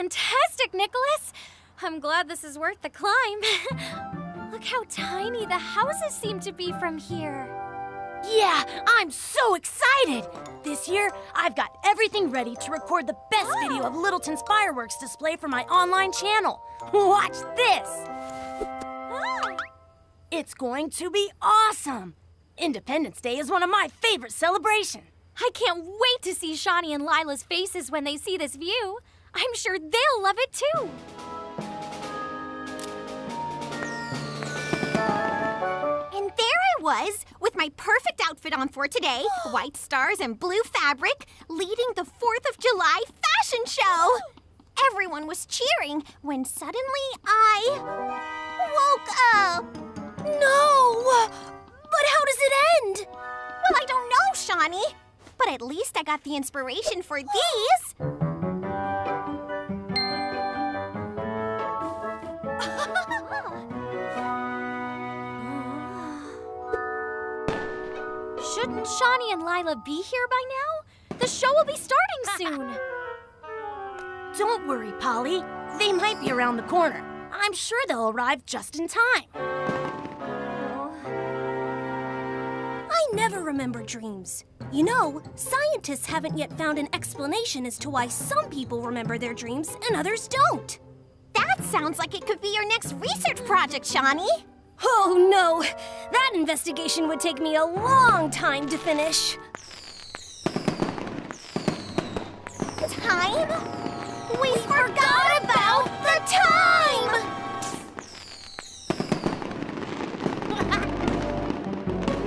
fantastic, Nicolas! I'm glad this is worth the climb. Look how tiny the houses seem to be from here. Yeah, I'm so excited! This year, I've got everything ready to record the best video of oh. Littleton's fireworks display for my online channel. Watch this! Oh. It's going to be awesome! Independence Day is one of my favorite celebrations. I can't wait to see Shani and Lila's faces when they see this view. I'm sure they'll love it too. And there I was, with my perfect outfit on for today white stars and blue fabric, leading the 4th of July fashion show. Everyone was cheering when suddenly I woke up. No! But how does it end? Well, I don't know, Shani. But at least I got the inspiration for these. Shouldn't Shani and Lila be here by now? The show will be starting soon. Don't worry, Polly. They might be around the corner. I'm sure they'll arrive just in time. Oh. I never remember dreams. You know, scientists haven't yet found an explanation as to why some people remember their dreams and others don't. That sounds like it could be your next research project, Shani. Oh no! That investigation would take me a long time to finish. Time? We forgot about the time!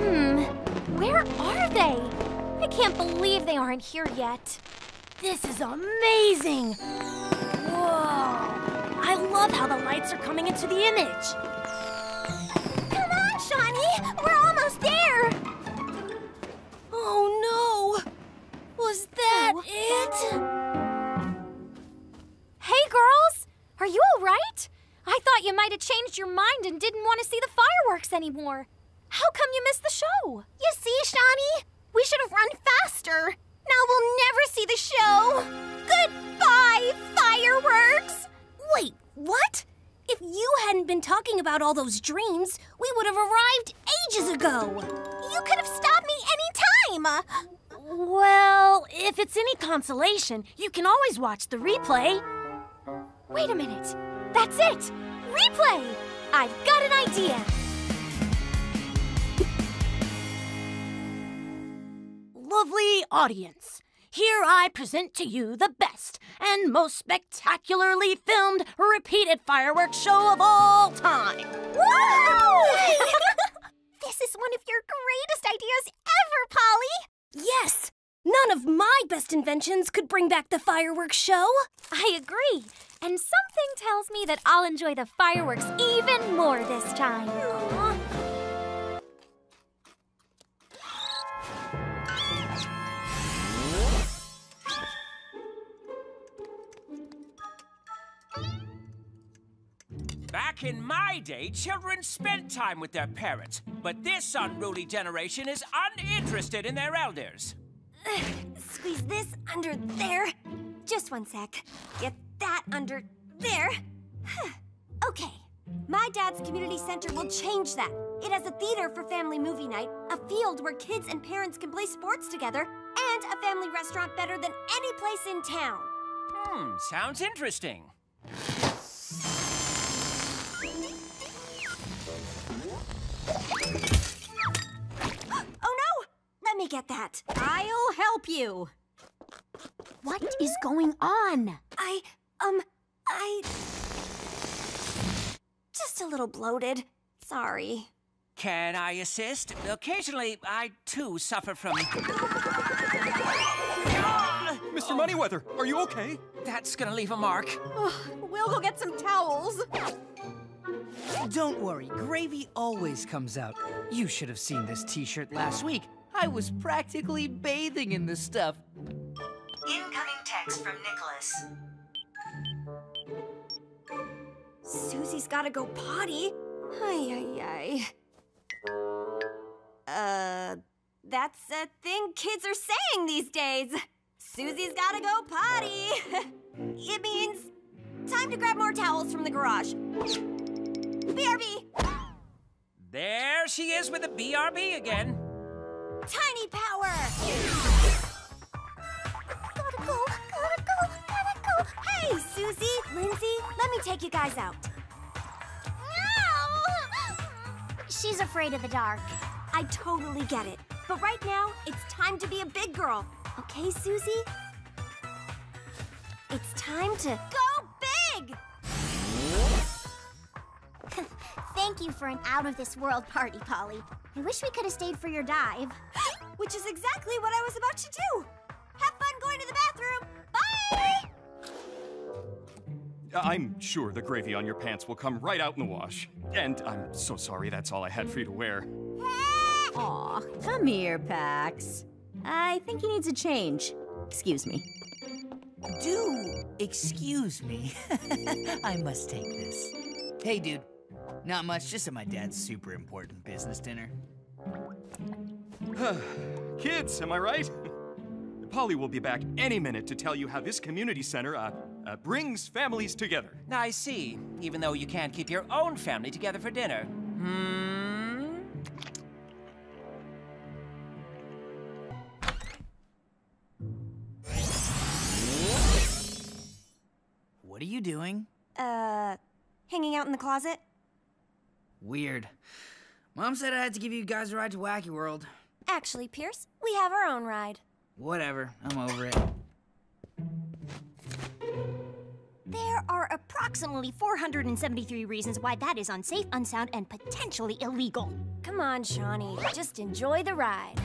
Hmm, where are they? I can't believe they aren't here yet. This is amazing! Whoa! I love how the lights are coming into the image. It? Hey, girls! Are you all right? I thought you might have changed your mind and didn't want to see the fireworks anymore. How come you missed the show? You see, Shani? We should have run faster. Now we'll never see the show. Goodbye, fireworks! Wait, what? If you hadn't been talking about all those dreams, we would have arrived ages ago. You could have stopped me any time. Well, if it's any consolation, you can always watch the replay. Wait a minute. That's it! Replay! I've got an idea. Lovely audience, here I present to you the best and most spectacularly filmed repeated fireworks show of all time. this best inventions could bring back the fireworks show. I agree. And something tells me that I'll enjoy the fireworks even more this time. Back in my day, children spent time with their parents, but this unruly generation is uninterested in their elders. Squeeze this under there. Just one sec. Get that under there. okay. My dad's community center will change that. It has a theater for family movie night, a field where kids and parents can play sports together, and a family restaurant better than any place in town. Hmm, sounds interesting. Let me get that. I'll help you. What is going on? I, um, I. Just a little bloated. Sorry. Can I assist? Occasionally, I too suffer from. Mr. Moneyweather, are you okay? That's gonna leave a mark. We'll go get some towels. Don't worry, gravy always comes out. You should have seen this t-shirt last week. I was practically bathing in this stuff. Incoming text from Nicolas. Susie's gotta go potty. Ay, ay, ay. Uh, that's a thing kids are saying these days. Susie's gotta go potty. it means time to grab more towels from the garage. BRB! There she is with the BRB again. Tiny power! Gotta go, gotta go, gotta go. Hey, Susie, Lindsay, let me take you guys out. No! She's afraid of the dark. I totally get it. But right now, it's time to be a big girl. Okay, Susie? It's time to go big! Thank you for an out of this world party, Polly. I wish we could have stayed for your dive. Which is exactly what I was about to do. Have fun going to the bathroom. Bye! Uh, I'm sure the gravy on your pants will come right out in the wash. And I'm so sorry that's all I had for you to wear. Aw, come here, Pax. I think he needs a change. Excuse me. Do excuse me. I must take this. Hey, dude. Not much, just at my dad's super important business dinner. Kids, am I right? Polly will be back any minute to tell you how this community center uh, uh, brings families together. I see, even though you can't keep your own family together for dinner. Hmm? What are you doing? Uh, hanging out in the closet? Weird. Mom said I had to give you guys a ride to Wacky World. Actually, Pierce, we have our own ride. Whatever, I'm over it. There are approximately 473 reasons why that is unsafe, unsound, and potentially illegal. Come on, Shani, just enjoy the ride.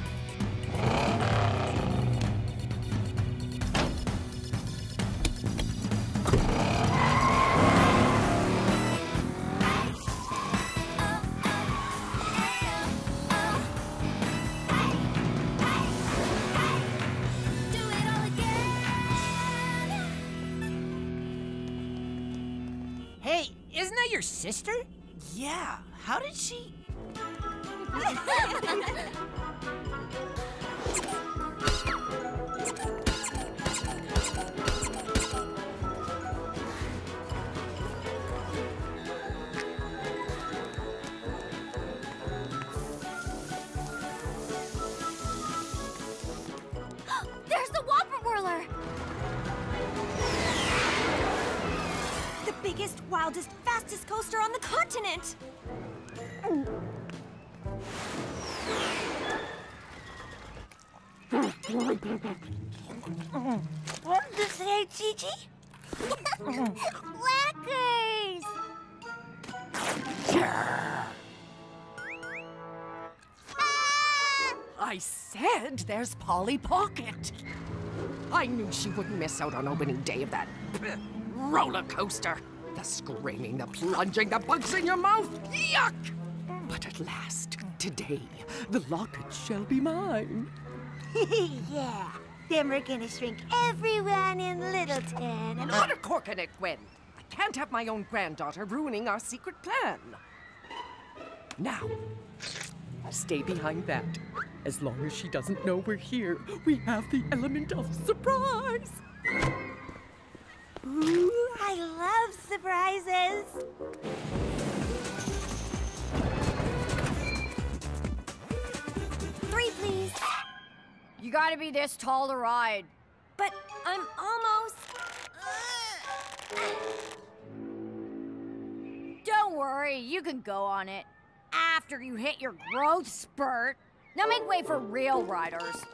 That your sister? Yeah, how did she? biggest, wildest, fastest coaster on the continent! What did you say, Gigi? Whackers! I said there's Polly Pocket. I knew she wouldn't miss out on opening day of that roller coaster. The screaming, the plunging, the bugs in your mouth. Yuck! But at last, today, the locket shall be mine. yeah. Then we're gonna shrink everyone in Littleton and Put a cork in it, Gwen. I can't have my own granddaughter ruining our secret plan. Now, stay behind that. As long as she doesn't know we're here, we have the element of surprise. Ooh, I love surprises. Three, please. You gotta be this tall to ride. But I'm almost. Don't worry, you can go on it. After you hit your growth spurt. Now make way for real riders.